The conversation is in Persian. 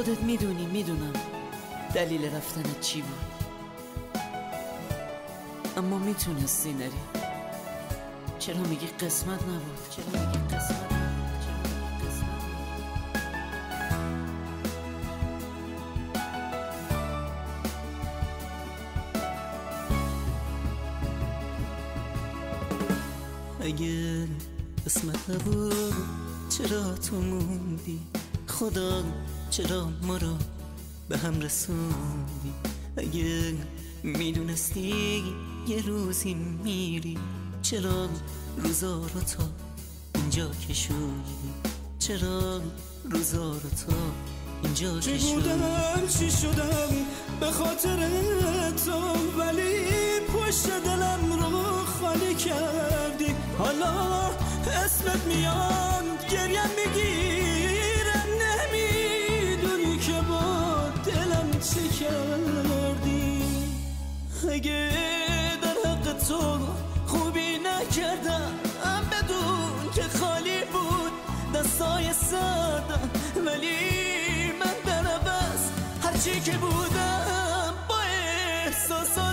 خودت می‌دونی می‌دونم. دلیل رفتنت چی بود. اما می‌تونستی نری. چرا میگی قسمت نبود؟ چرا میگی قسمت؟ اگر قسمت نبود چرا تو موندی؟ خدا چرا ما رو به هم رسوندی؟ اگر می‌دونستی یه روزی میری چرا روزا رو تا اینجا کشوندی؟ چرا روزا رو تا اینجا چی کشوندی؟ بودم؟ چی شدم؟ به خاطر تو ولی پشت دلم رو خالی کردی. حالا اسمت میاد گریم می‌گیرم اگه در حق تو خوبی نکردم بدون که خالی بود دستای سادم ولی من در عوض هرچی که بودم با احساسات